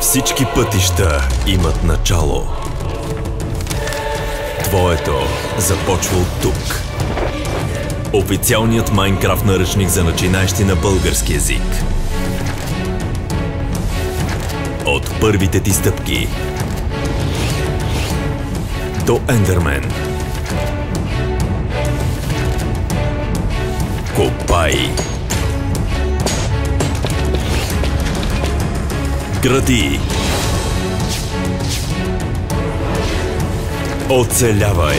Всички пътища имат начало. Твоето започва от тук. Официалният Майнкрафт наръчник за начинаещи на български язик. От първите ти стъпки до Ендермен. Копай. Гради. Оцелявай.